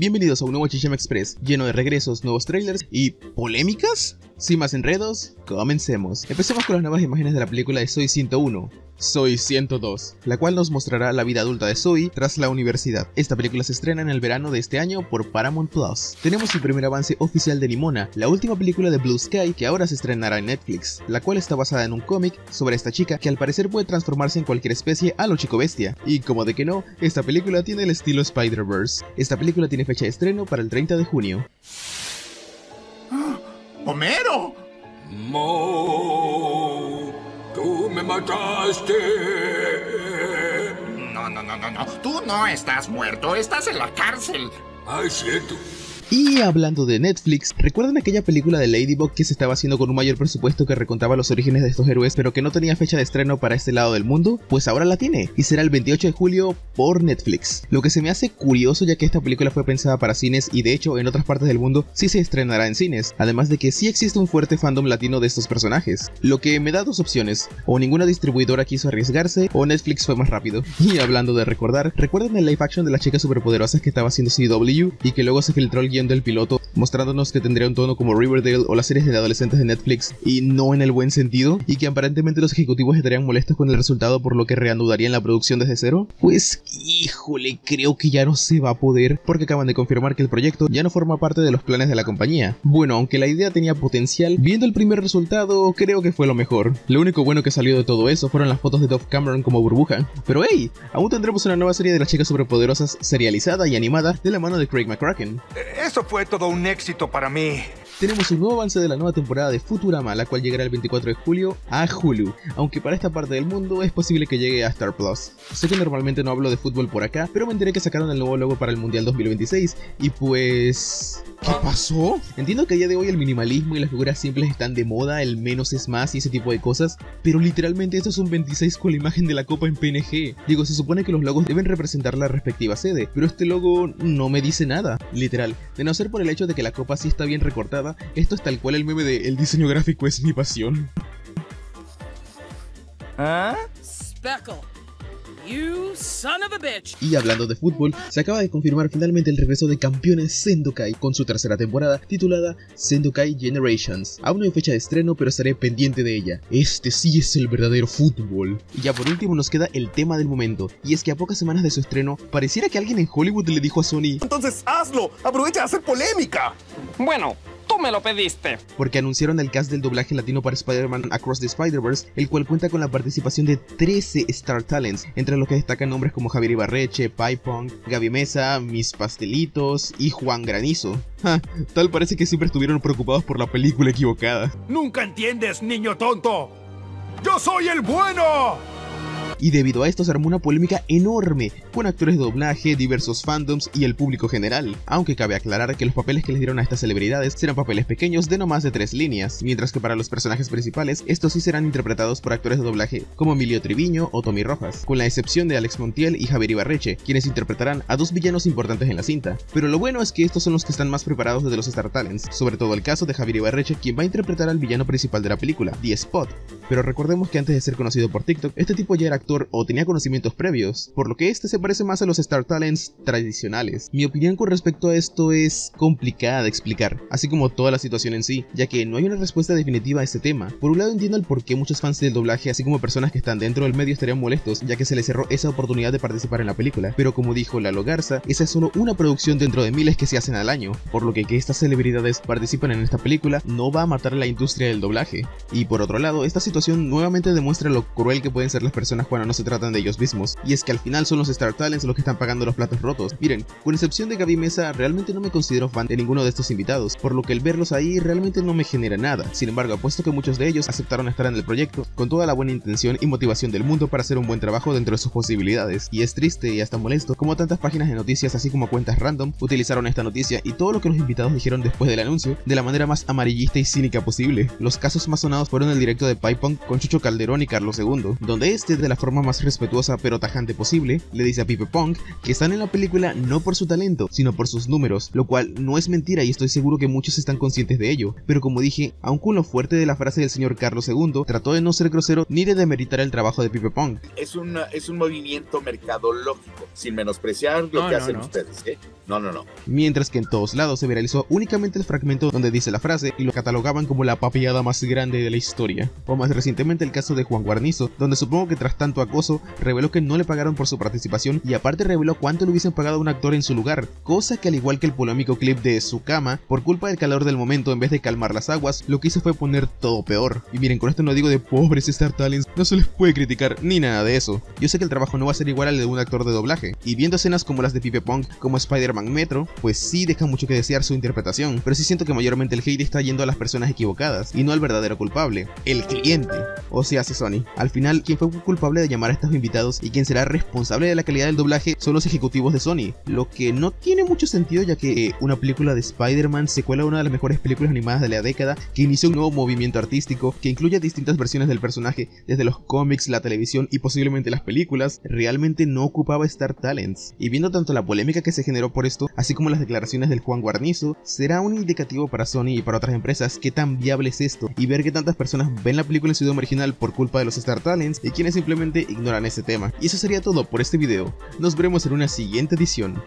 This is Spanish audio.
Bienvenidos a un nuevo Chicham Express, lleno de regresos, nuevos trailers y polémicas. Sin más enredos, comencemos. Empecemos con las nuevas imágenes de la película de Soy 101, Soy 102, la cual nos mostrará la vida adulta de Zoe tras la universidad. Esta película se estrena en el verano de este año por Paramount Plus. Tenemos el primer avance oficial de Nimona, la última película de Blue Sky que ahora se estrenará en Netflix, la cual está basada en un cómic sobre esta chica que al parecer puede transformarse en cualquier especie a lo chico bestia. Y como de que no, esta película tiene el estilo Spider-Verse. Esta película tiene fecha de estreno para el 30 de junio. ¡Homero! Mo, me mataste. No, no, no, no, no. Tú no estás muerto, estás en la cárcel. Ay, cierto. Y hablando de Netflix, ¿recuerdan aquella película de Ladybug que se estaba haciendo con un mayor presupuesto que recontaba los orígenes de estos héroes pero que no tenía fecha de estreno para este lado del mundo? Pues ahora la tiene, y será el 28 de julio por Netflix. Lo que se me hace curioso ya que esta película fue pensada para cines y de hecho en otras partes del mundo sí se estrenará en cines, además de que sí existe un fuerte fandom latino de estos personajes. Lo que me da dos opciones, o ninguna distribuidora quiso arriesgarse o Netflix fue más rápido. Y hablando de recordar, ¿recuerdan el live action de las chicas superpoderosas que estaba haciendo CW y que luego se filtró el guion del piloto mostrándonos que tendría un tono como Riverdale o las series de adolescentes de Netflix y no en el buen sentido y que aparentemente los ejecutivos estarían molestos con el resultado por lo que reanudarían la producción desde cero? Pues híjole, creo que ya no se va a poder porque acaban de confirmar que el proyecto ya no forma parte de los planes de la compañía. Bueno, aunque la idea tenía potencial, viendo el primer resultado creo que fue lo mejor. Lo único bueno que salió de todo eso fueron las fotos de Dove Cameron como burbuja. Pero hey, aún tendremos una nueva serie de las chicas superpoderosas serializada y animada de la mano de Craig McCracken. Eso fue todo un éxito para mí. Tenemos un nuevo avance de la nueva temporada de Futurama, la cual llegará el 24 de julio a Hulu, aunque para esta parte del mundo es posible que llegue a Star Plus. Sé que normalmente no hablo de fútbol por acá, pero me enteré que sacaron el nuevo logo para el Mundial 2026 y pues... ¿Qué pasó? Entiendo que a día de hoy el minimalismo y las figuras simples están de moda, el menos es más y ese tipo de cosas, pero literalmente esto es un 26 con la imagen de la copa en PNG. Digo, se supone que los logos deben representar la respectiva sede, pero este logo no me dice nada, literal, de no ser por el hecho de que la copa sí está bien recortada, esto es tal cual el meme de el diseño gráfico es mi pasión. ¿Ah? Speckle. You son of a bitch. Y hablando de fútbol, se acaba de confirmar finalmente el regreso de campeones Sendokai con su tercera temporada titulada Sendokai Generations. Aún no hay fecha de estreno, pero estaré pendiente de ella. Este sí es el verdadero fútbol. Y ya por último nos queda el tema del momento, y es que a pocas semanas de su estreno, pareciera que alguien en Hollywood le dijo a Sony Entonces hazlo, aprovecha de hacer polémica. Bueno, me lo pediste. porque anunciaron el cast del doblaje latino para Spider-Man Across the Spider-Verse, el cual cuenta con la participación de 13 Star Talents, entre los que destacan nombres como Javier Ibarreche, Pong, Gaby Mesa, Mis Pastelitos y Juan Granizo. Ja, tal parece que siempre estuvieron preocupados por la película equivocada. Nunca entiendes, niño tonto. Yo soy el bueno. Y debido a esto se armó una polémica enorme, con actores de doblaje, diversos fandoms y el público general, aunque cabe aclarar que los papeles que les dieron a estas celebridades serán papeles pequeños de no más de tres líneas, mientras que para los personajes principales estos sí serán interpretados por actores de doblaje como Emilio Triviño o Tommy Rojas, con la excepción de Alex Montiel y Javier Ibarreche, quienes interpretarán a dos villanos importantes en la cinta. Pero lo bueno es que estos son los que están más preparados desde los Star Talents, sobre todo el caso de Javier Ibarreche, quien va a interpretar al villano principal de la película, The Spot. Pero recordemos que antes de ser conocido por TikTok, este tipo ya era actor o tenía conocimientos previos, por lo que este se parece más a los Star Talents tradicionales. Mi opinión con respecto a esto es complicada de explicar, así como toda la situación en sí, ya que no hay una respuesta definitiva a este tema. Por un lado entiendo el por qué muchos fans del doblaje, así como personas que están dentro del medio estarían molestos, ya que se les cerró esa oportunidad de participar en la película, pero como dijo Lalo Garza, esa es solo una producción dentro de miles que se hacen al año, por lo que que estas celebridades participen en esta película no va a matar a la industria del doblaje. Y por otro lado, esta situación nuevamente demuestra lo cruel que pueden ser las personas cuando no se tratan de ellos mismos, y es que al final son los Star Talents los que están pagando los platos rotos. Miren, con excepción de Gaby Mesa, realmente no me considero fan de ninguno de estos invitados, por lo que el verlos ahí realmente no me genera nada. Sin embargo, apuesto que muchos de ellos aceptaron estar en el proyecto con toda la buena intención y motivación del mundo para hacer un buen trabajo dentro de sus posibilidades. Y es triste y hasta molesto como tantas páginas de noticias así como cuentas random utilizaron esta noticia y todo lo que los invitados dijeron después del anuncio de la manera más amarillista y cínica posible. Los casos más sonados fueron el directo de Pipong con Chucho Calderón y Carlos II, donde este de la forma más respetuosa pero tajante posible le dice a Pipe Pong que están en la película no por su talento, sino por sus números, lo cual no es mentira y estoy seguro que muchos están conscientes de ello, pero como dije, aun con lo fuerte de la frase del señor Carlos II, trató de no ser grosero ni de demeritar el trabajo de Pipe Pong. es, una, es un movimiento mercadológico, sin menospreciar lo No, que no, hacen no. ustedes. ¿eh? No, no, no. Mientras que en todos lados se viralizó únicamente el fragmento donde dice la frase y lo catalogaban como la papiada más grande de la historia. O más recientemente el caso de Juan Guarnizo, donde supongo que tras tanto acoso reveló que no le pagaron por su participación y aparte reveló cuánto le hubiesen pagado a un actor en su lugar, cosa que al igual que el polémico clip de su cama, por culpa del calor del momento en vez de calmar las aguas, lo que hizo fue poner todo peor. Y miren, con esto no digo de pobres Star Talents, no se les puede criticar ni nada de eso. Yo sé que el trabajo no va a ser igual al de un actor de doblaje, y viendo escenas como las de Pipe Pong, como Spider-Man Metro, pues sí deja mucho que desear su interpretación, pero sí siento que mayormente el hate está yendo a las personas equivocadas, y no al verdadero culpable, el cliente. O sea, hace Sony. Al final, quien fue culpable de llamar a estos invitados y quien será responsable de la calidad del doblaje son los ejecutivos de Sony, lo que no tiene mucho sentido ya que una película de Spider-Man secuela a una de las mejores películas animadas de la década que inició un nuevo movimiento artístico que incluye distintas versiones del personaje desde los cómics, la televisión y posiblemente las películas, realmente no ocupaba Star Talents. Y viendo tanto la polémica que se generó por esto, así como las declaraciones del Juan Guarnizo, será un indicativo para Sony y para otras empresas qué tan viable es esto y ver que tantas personas ven la película en su idioma original por culpa de los Star Talents y quienes simplemente ignoran ese tema. Y eso sería todo por este video. Nos veremos en una siguiente edición.